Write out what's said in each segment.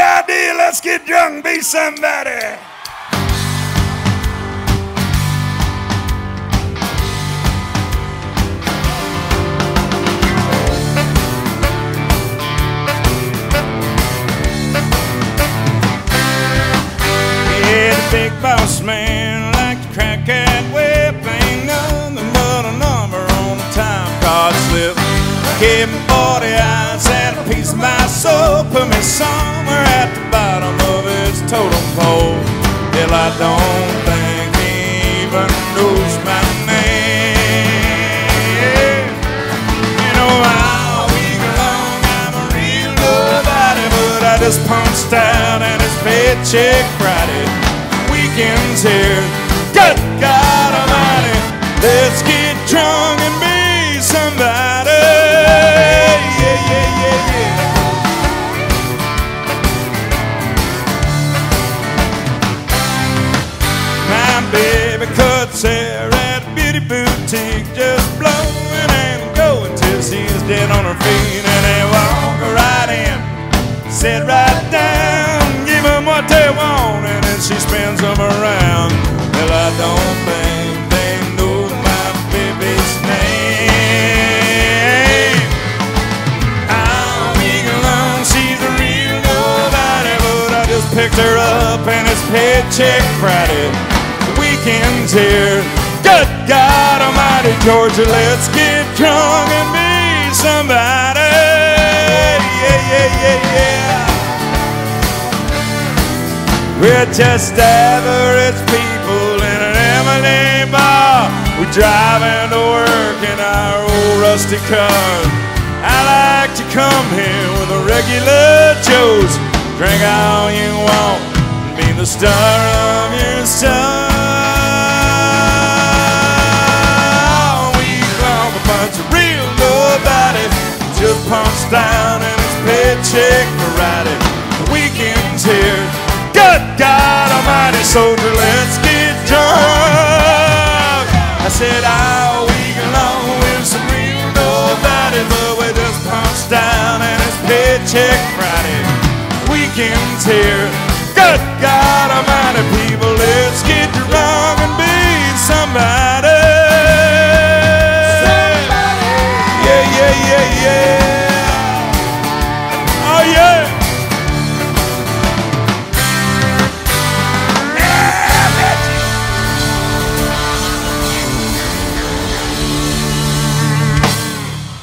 idea. Let's get drunk, be somebody. The big boss man like to crack that whip. Ain't nothing but a number on a time card slip. Give me 40 eyes and a piece of my soul. Put me somewhere don't think he even knows my name. You know, week long I'm a real but I just punched out and his paycheck Friday. Weekends here, good God beauty just blowing and going till she's dead on her feet, and they walk right in, sit right down, give them what they want, and then she spins them around. Well, I don't think they know my baby's name. All week long, she's a real nobody, but I just picked her up and it's paycheck Friday. The weekend's here. Good God Almighty, Georgia, let's get drunk and be somebody. Yeah, yeah, yeah, yeah. We're just average people in an M&A bar. We drive into work in our old rusty car. I like to come here with a regular Joes. Drink all you want be the star Good God Almighty, soldier, let's get drunk. I said all week long with some real nobody, but we just punched down and it's paycheck Friday. Weekend's here.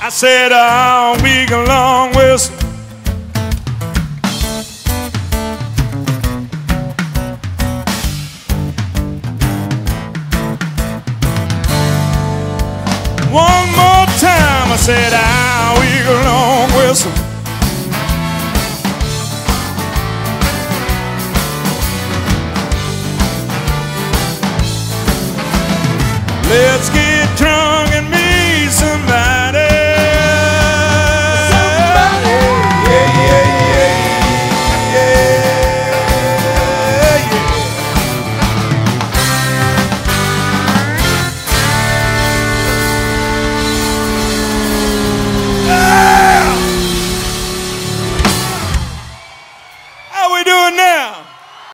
I said all week long with One more time, I said all week long whistle. Let's get drunk and